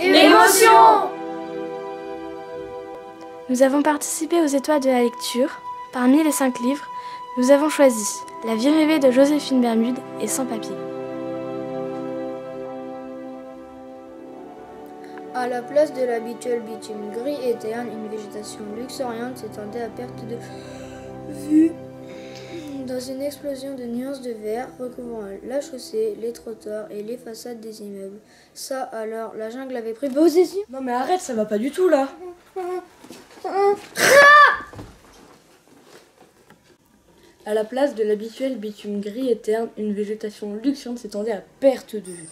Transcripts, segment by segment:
Émotion Nous avons participé aux étoiles de la lecture. Parmi les cinq livres, nous avons choisi La vie rêvée de Joséphine Bermude et Sans papier. À la place de l'habituel bitume gris et terne, une végétation luxuriante s'étendait à perte de vue. Dans une explosion de nuances de vert recouvrant la chaussée, les trottoirs et les façades des immeubles. Ça alors, la jungle avait pris possession. Non mais arrête, ça va pas du tout là. À la place de l'habituel bitume gris et terne, une végétation luxuriante s'étendait à perte de vue.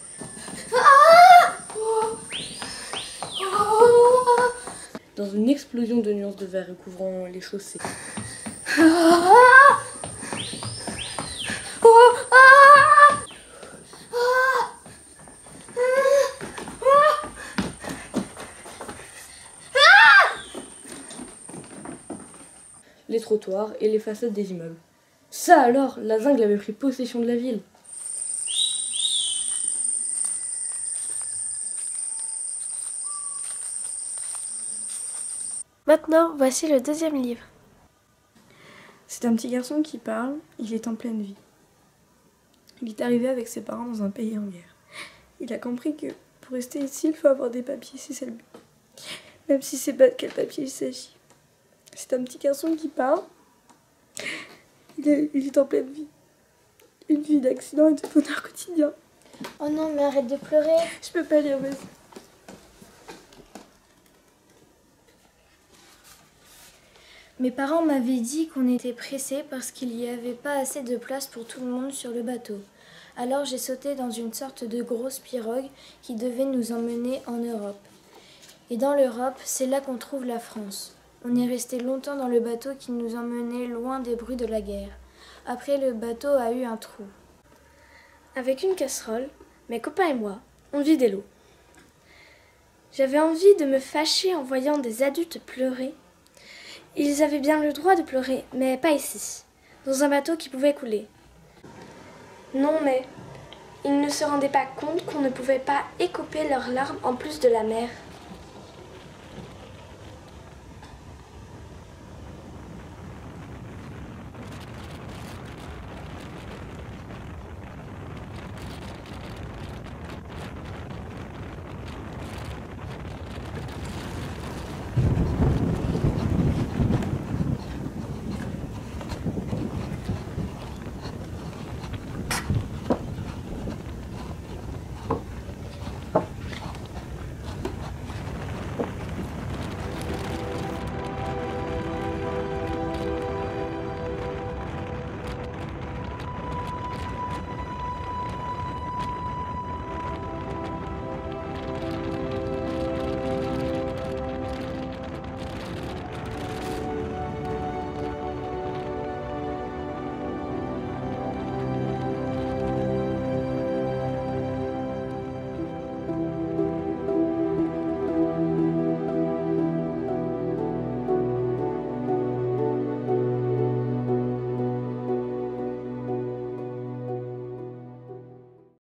Dans une explosion de nuances de vert recouvrant les chaussées. Les trottoirs et les façades des immeubles. Ça alors, la jungle avait pris possession de la ville. Maintenant, voici le deuxième livre. C'est un petit garçon qui parle, il est en pleine vie. Il est arrivé avec ses parents dans un pays en guerre. Il a compris que pour rester ici, il faut avoir des papiers, c'est ça le but. Même si c'est pas de quel papier il s'agit. C'est un petit garçon qui parle. Il est, il est en pleine vie. Une vie d'accident et de bonheur quotidien. Oh non, mais arrête de pleurer. Je peux pas lire, vas-y. Mes parents m'avaient dit qu'on était pressés parce qu'il n'y avait pas assez de place pour tout le monde sur le bateau. Alors j'ai sauté dans une sorte de grosse pirogue qui devait nous emmener en Europe. Et dans l'Europe, c'est là qu'on trouve la France. On est resté longtemps dans le bateau qui nous emmenait loin des bruits de la guerre. Après, le bateau a eu un trou. Avec une casserole, mes copains et moi, on vidait l'eau. J'avais envie de me fâcher en voyant des adultes pleurer. Ils avaient bien le droit de pleurer, mais pas ici, dans un bateau qui pouvait couler. Non, mais ils ne se rendaient pas compte qu'on ne pouvait pas écoper leurs larmes en plus de la mer.